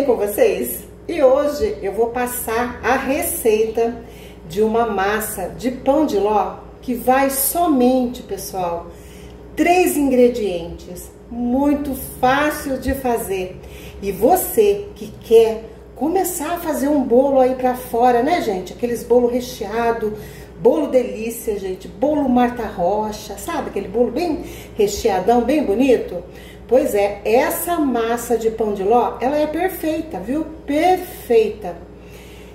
bem com vocês? E hoje eu vou passar a receita de uma massa de pão de ló que vai somente, pessoal, três ingredientes, muito fácil de fazer. E você que quer começar a fazer um bolo aí para fora, né, gente? Aqueles bolo recheado, bolo delícia, gente, bolo Marta Rocha, sabe? Aquele bolo bem recheadão, bem bonito. Pois é, essa massa de pão de ló, ela é perfeita, viu? Perfeita.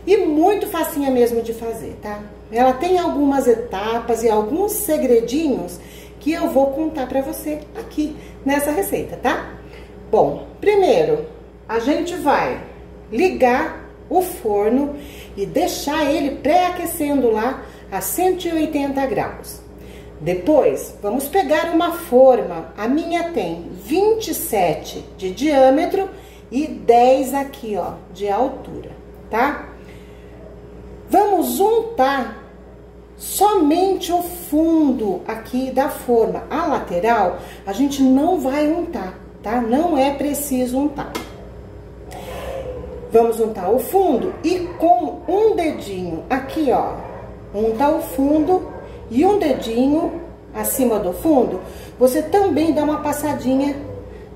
E muito facinha mesmo de fazer, tá? Ela tem algumas etapas e alguns segredinhos que eu vou contar para você aqui nessa receita, tá? Bom, primeiro, a gente vai ligar o forno e deixar ele pré-aquecendo lá a 180 graus. Depois, vamos pegar uma forma. A minha tem 27 de diâmetro e 10 aqui, ó, de altura, tá? Vamos untar somente o fundo aqui da forma. A lateral, a gente não vai untar, tá? Não é preciso untar. Vamos untar o fundo e com um dedinho aqui, ó, untar o fundo e um dedinho acima do fundo, você também dá uma passadinha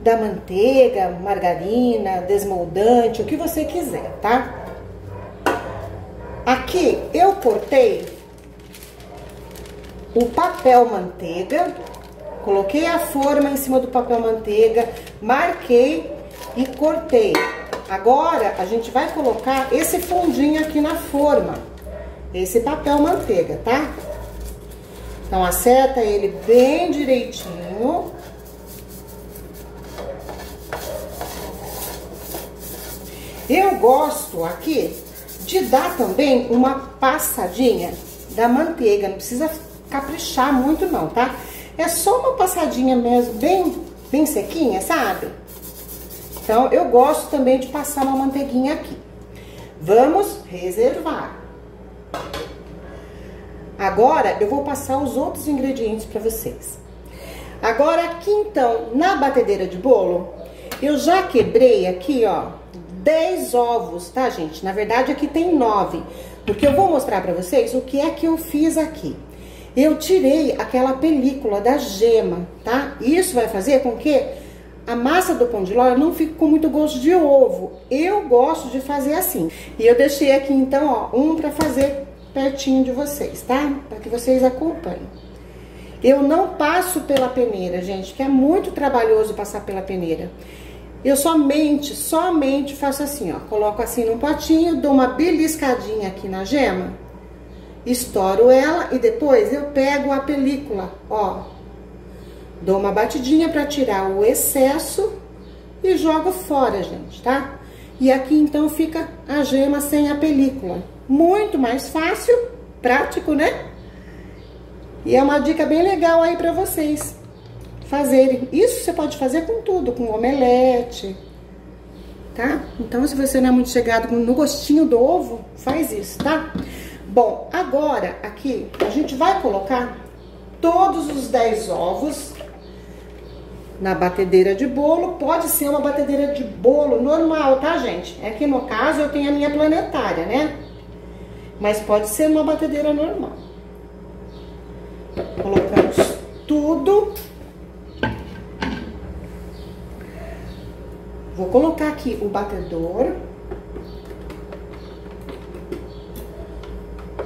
da manteiga, margarina, desmoldante, o que você quiser, tá? Aqui eu cortei o papel manteiga, coloquei a forma em cima do papel manteiga, marquei e cortei. Agora a gente vai colocar esse fundinho aqui na forma, esse papel manteiga, tá? Então, acerta ele bem direitinho. Eu gosto aqui de dar também uma passadinha da manteiga, não precisa caprichar muito não, tá? É só uma passadinha mesmo, bem, bem sequinha, sabe? Então, eu gosto também de passar uma manteiguinha aqui. Vamos reservar. Agora eu vou passar os outros ingredientes para vocês. Agora aqui então, na batedeira de bolo, eu já quebrei aqui, ó, 10 ovos, tá, gente? Na verdade aqui tem 9, porque eu vou mostrar para vocês o que é que eu fiz aqui. Eu tirei aquela película da gema, tá? Isso vai fazer com que a massa do pão de ló não fique com muito gosto de ovo. Eu gosto de fazer assim. E eu deixei aqui então, ó, um para fazer pertinho de vocês, tá? Para que vocês acompanhem. Eu não passo pela peneira, gente, que é muito trabalhoso passar pela peneira. Eu somente, somente faço assim, ó. Coloco assim num potinho, dou uma beliscadinha aqui na gema, estouro ela e depois eu pego a película, ó. Dou uma batidinha para tirar o excesso e jogo fora, gente, tá? E aqui então fica a gema sem a película muito mais fácil, prático, né? E é uma dica bem legal aí para vocês fazerem. Isso você pode fazer com tudo, com omelete, tá? Então, se você não é muito chegado no gostinho do ovo, faz isso, tá? Bom, agora aqui a gente vai colocar todos os 10 ovos na batedeira de bolo. Pode ser uma batedeira de bolo normal, tá, gente? É que no caso eu tenho a minha planetária, né? mas pode ser uma batedeira normal. Colocamos tudo. Vou colocar aqui o batedor.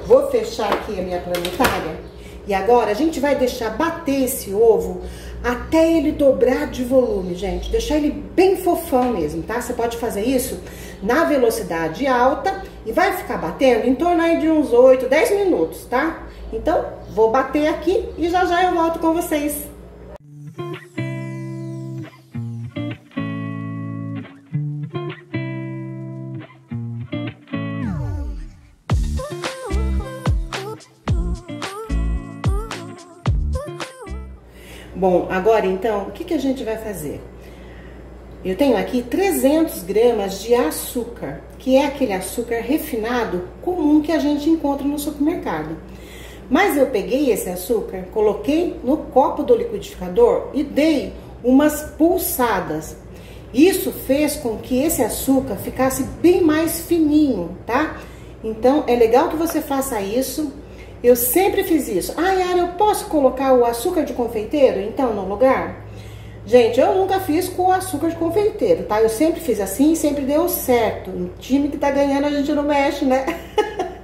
Vou fechar aqui a minha planetária. E agora a gente vai deixar bater esse ovo até ele dobrar de volume, gente. Deixar ele bem fofão mesmo, tá? Você pode fazer isso na velocidade alta e vai ficar batendo em torno aí de uns 8, 10 minutos, tá? Então, vou bater aqui e já já eu volto com vocês. Agora então, o que, que a gente vai fazer? Eu tenho aqui 300 gramas de açúcar, que é aquele açúcar refinado comum que a gente encontra no supermercado. Mas eu peguei esse açúcar, coloquei no copo do liquidificador e dei umas pulsadas. Isso fez com que esse açúcar ficasse bem mais fininho, tá? Então, é legal que você faça isso. Eu sempre fiz isso. Ah, Yara, eu posso colocar o açúcar de confeiteiro, então, no lugar? Gente, eu nunca fiz com açúcar de confeiteiro, tá? Eu sempre fiz assim e sempre deu certo. Um time que tá ganhando a gente não mexe, né?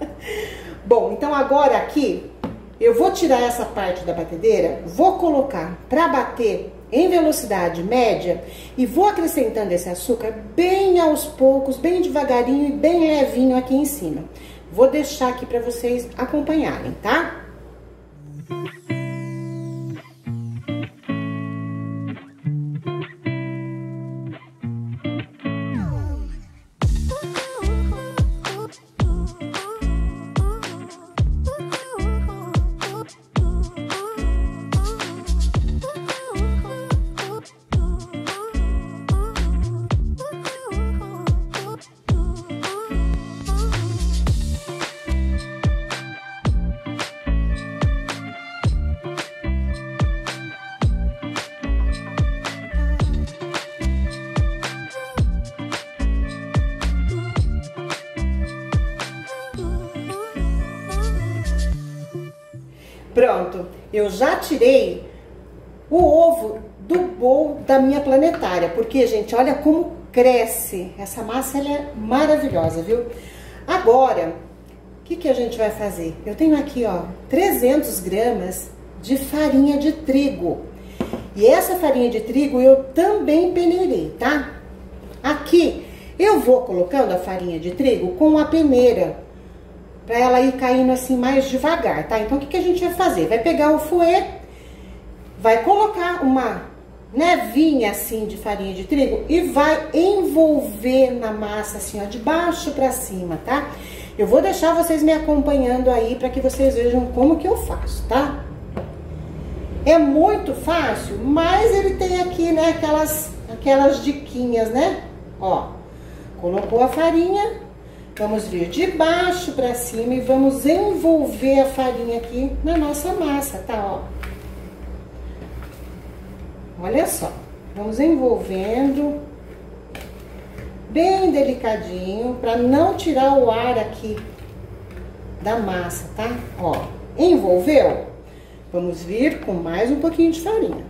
Bom, então agora aqui, eu vou tirar essa parte da batedeira, vou colocar para bater em velocidade média e vou acrescentando esse açúcar bem aos poucos, bem devagarinho e bem levinho aqui em cima. Vou deixar aqui para vocês acompanharem, tá? Pronto, eu já tirei o ovo do bowl da minha planetária, porque, gente, olha como cresce. Essa massa, ela é maravilhosa, viu? Agora, o que, que a gente vai fazer? Eu tenho aqui, ó, 300 gramas de farinha de trigo. E essa farinha de trigo eu também peneirei, tá? Aqui, eu vou colocando a farinha de trigo com a peneira para ela ir caindo assim mais devagar, tá? Então, o que, que a gente vai fazer? Vai pegar o fouet, vai colocar uma nevinha assim de farinha de trigo e vai envolver na massa assim, ó, de baixo para cima, tá? Eu vou deixar vocês me acompanhando aí para que vocês vejam como que eu faço, tá? É muito fácil, mas ele tem aqui, né, aquelas, aquelas diquinhas, né? Ó, colocou a farinha, Vamos vir de baixo para cima e vamos envolver a farinha aqui na nossa massa, tá? Ó. Olha só, vamos envolvendo bem delicadinho para não tirar o ar aqui da massa, tá? Ó, envolveu? Vamos vir com mais um pouquinho de farinha.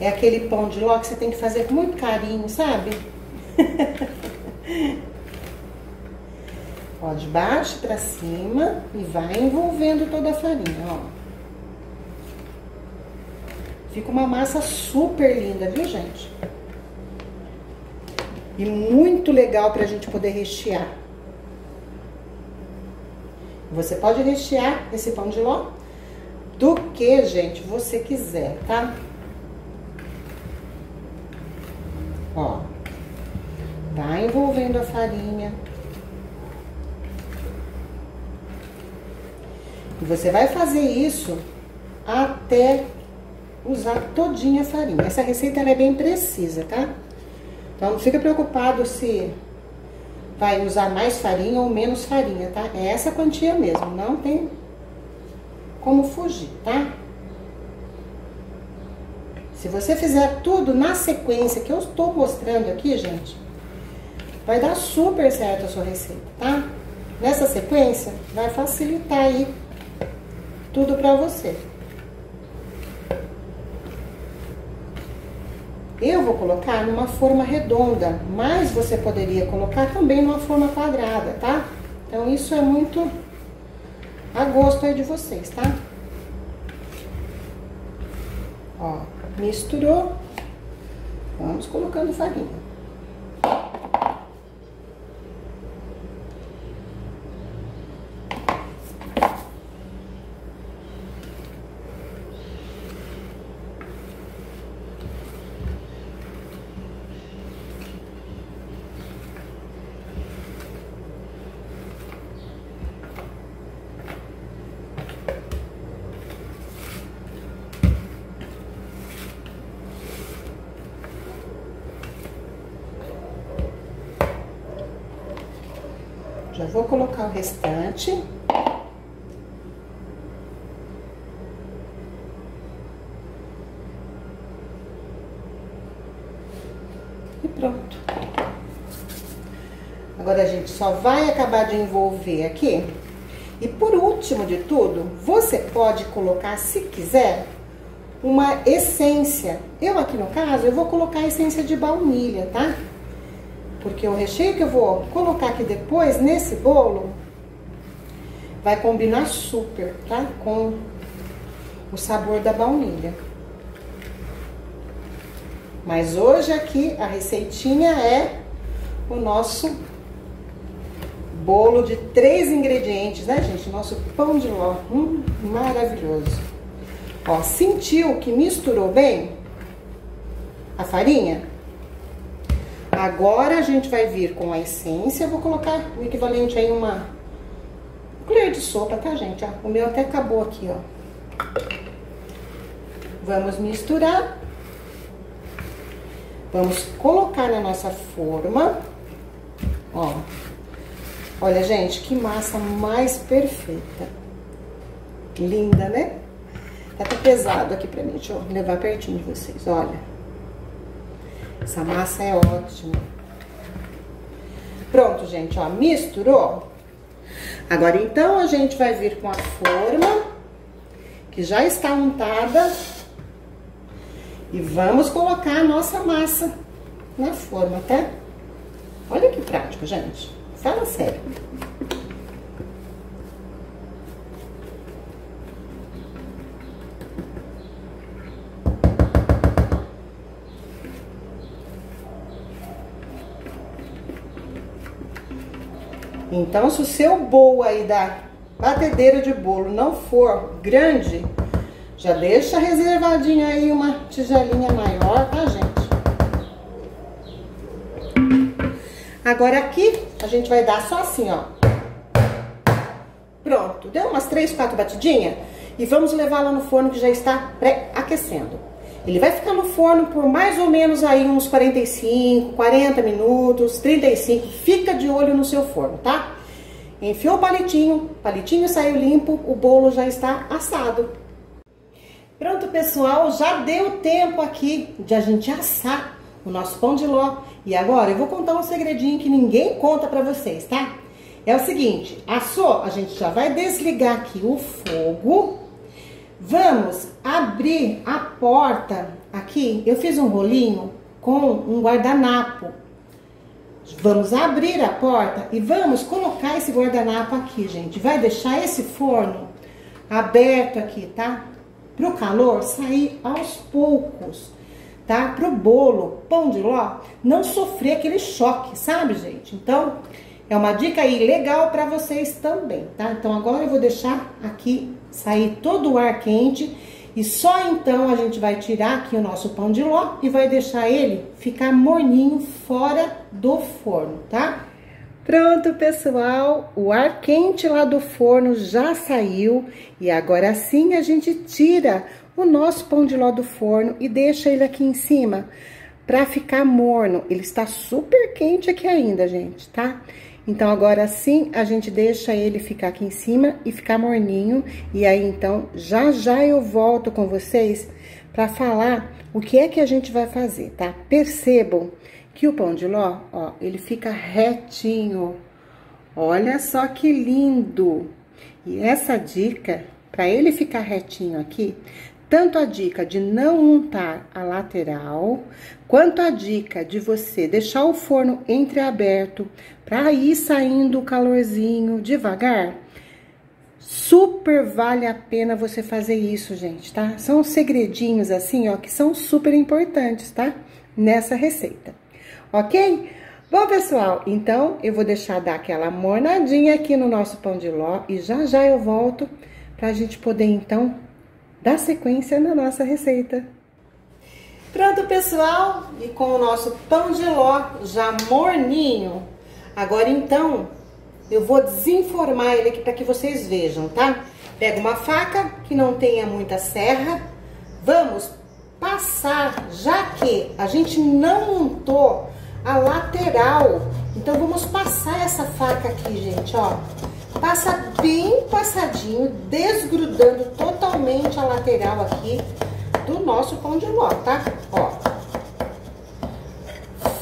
É aquele pão de ló que você tem que fazer com muito carinho, sabe? ó, de baixo pra cima e vai envolvendo toda a farinha, ó. Fica uma massa super linda, viu, gente? E muito legal pra gente poder rechear. Você pode rechear esse pão de ló do que, gente, você quiser, tá? Ó, tá envolvendo a farinha. E você vai fazer isso até usar todinha a farinha. Essa receita é bem precisa, tá? Então não fica preocupado se vai usar mais farinha ou menos farinha, tá? É essa quantia mesmo, não tem como fugir, tá? Se você fizer tudo na sequência que eu estou mostrando aqui, gente, vai dar super certo a sua receita, tá? Nessa sequência, vai facilitar aí tudo pra você. Eu vou colocar numa forma redonda, mas você poderia colocar também numa forma quadrada, tá? Então, isso é muito a gosto aí de vocês, tá? Ó misturou, vamos colocando farinha. Vou colocar o restante. E pronto. Agora a gente só vai acabar de envolver aqui. E por último de tudo, você pode colocar, se quiser, uma essência. Eu aqui no caso, eu vou colocar a essência de baunilha, tá? Porque o recheio que eu vou colocar aqui depois, nesse bolo, vai combinar super, tá? Com o sabor da baunilha. Mas hoje aqui a receitinha é o nosso bolo de três ingredientes, né, gente? Nosso pão de ló, hum, maravilhoso. Ó, sentiu que misturou bem a farinha? Agora a gente vai vir com a essência, eu vou colocar o equivalente aí uma colher de sopa, tá, gente? Ó, o meu até acabou aqui, ó. Vamos misturar. Vamos colocar na nossa forma. Ó. Olha, gente, que massa mais perfeita. Linda, né? Tá até pesado aqui pra mim. Deixa eu levar pertinho de vocês, olha. Essa massa é ótima. Pronto, gente, ó. Misturou. Agora, então, a gente vai vir com a forma, que já está untada. E vamos colocar a nossa massa na forma, tá? Olha que prático, gente. Fala sério. Então, se o seu bowl aí da batedeira de bolo não for grande, já deixa reservadinho aí uma tigelinha maior, tá, gente? Agora aqui, a gente vai dar só assim, ó. Pronto, deu umas três, quatro batidinhas? E vamos levar lá no forno que já está pré-aquecendo. Ele vai ficar no forno por mais ou menos aí uns 45, 40 minutos, 35. Fica de olho no seu forno, tá? Enfiou o palitinho, palitinho saiu limpo, o bolo já está assado. Pronto, pessoal, já deu tempo aqui de a gente assar o nosso pão de ló. E agora eu vou contar um segredinho que ninguém conta pra vocês, tá? É o seguinte, assou, a gente já vai desligar aqui o fogo Vamos abrir a porta aqui. Eu fiz um rolinho com um guardanapo. Vamos abrir a porta e vamos colocar esse guardanapo aqui, gente. Vai deixar esse forno aberto aqui, tá? Pro calor sair aos poucos, tá? Pro bolo, pão de ló, não sofrer aquele choque, sabe, gente? Então, é uma dica aí legal para vocês também, tá? Então, agora eu vou deixar aqui sair todo o ar quente e só então a gente vai tirar aqui o nosso pão de ló e vai deixar ele ficar morninho fora do forno, tá? Pronto, pessoal, o ar quente lá do forno já saiu e agora sim a gente tira o nosso pão de ló do forno e deixa ele aqui em cima para ficar morno. Ele está super quente aqui ainda, gente, tá? Então, agora sim, a gente deixa ele ficar aqui em cima e ficar morninho. E aí, então, já já eu volto com vocês para falar o que é que a gente vai fazer, tá? Percebam que o pão de ló, ó, ele fica retinho. Olha só que lindo! E essa dica, para ele ficar retinho aqui, tanto a dica de não untar a lateral, quanto a dica de você deixar o forno entreaberto para ir saindo o calorzinho devagar. Super vale a pena você fazer isso, gente, tá? São segredinhos assim, ó, que são super importantes, tá? Nessa receita, ok? Bom, pessoal, então eu vou deixar dar aquela mornadinha aqui no nosso pão de ló e já já eu volto pra gente poder, então, dar sequência na nossa receita. Pronto, pessoal, e com o nosso pão de ló já morninho. Agora, então, eu vou desenformar ele aqui para que vocês vejam, tá? Pega uma faca que não tenha muita serra. Vamos passar, já que a gente não untou a lateral. Então, vamos passar essa faca aqui, gente, ó. Passa bem passadinho, desgrudando totalmente a lateral aqui do nosso pão de ló, tá? Ó.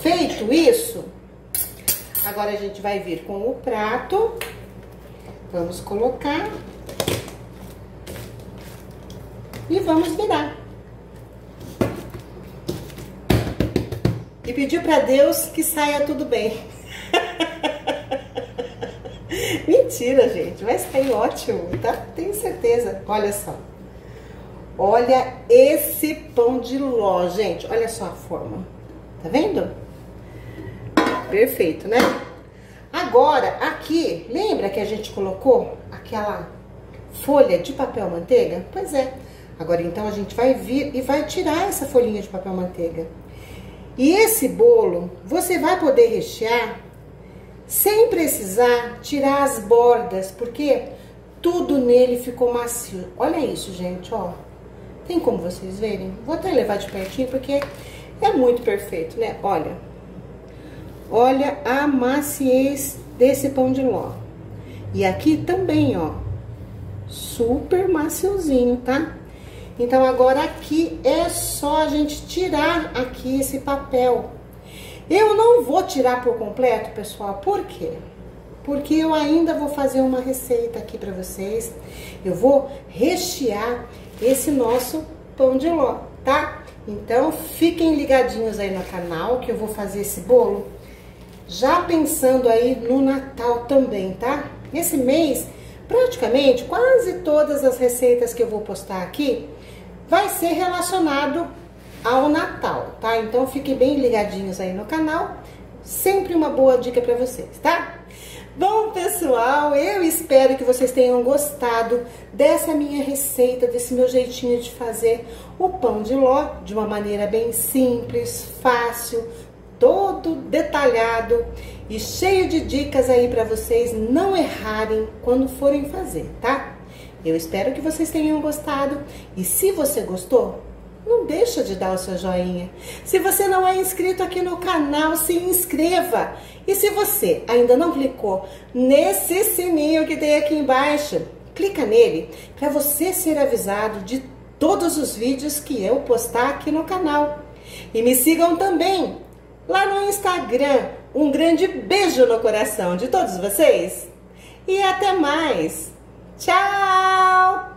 Feito isso, agora a gente vai vir com o prato. Vamos colocar. E vamos virar. E pedir para Deus que saia tudo bem. Mentira, gente. Vai sair ótimo, tá? Tenho certeza. Olha só. Olha esse pão de ló, gente. Olha só a forma. Tá vendo? Perfeito, né? Agora, aqui, lembra que a gente colocou aquela folha de papel manteiga? Pois é. Agora, então, a gente vai vir e vai tirar essa folhinha de papel manteiga. E esse bolo, você vai poder rechear sem precisar tirar as bordas, porque tudo nele ficou macio. Olha isso, gente, ó. Tem como vocês verem? Vou até levar de pertinho, porque é muito perfeito, né? Olha. Olha a maciez desse pão de ló. E aqui também, ó. Super maciozinho, tá? Então, agora aqui é só a gente tirar aqui esse papel. Eu não vou tirar por completo, pessoal, por quê? Porque eu ainda vou fazer uma receita aqui para vocês. Eu vou rechear esse nosso pão de ló, tá? Então, fiquem ligadinhos aí no canal que eu vou fazer esse bolo já pensando aí no Natal também, tá? Esse mês, praticamente, quase todas as receitas que eu vou postar aqui vai ser relacionado ao Natal, tá? Então fiquem bem ligadinhos aí no canal, sempre uma boa dica para vocês, tá? Bom, pessoal, eu espero que vocês tenham gostado dessa minha receita, desse meu jeitinho de fazer o pão de ló de uma maneira bem simples, fácil, todo detalhado e cheio de dicas aí para vocês não errarem quando forem fazer, tá? Eu espero que vocês tenham gostado e se você gostou, não deixa de dar o seu joinha. Se você não é inscrito aqui no canal, se inscreva. E se você ainda não clicou nesse sininho que tem aqui embaixo, clica nele para você ser avisado de todos os vídeos que eu postar aqui no canal. E me sigam também lá no Instagram. Um grande beijo no coração de todos vocês e até mais. Tchau!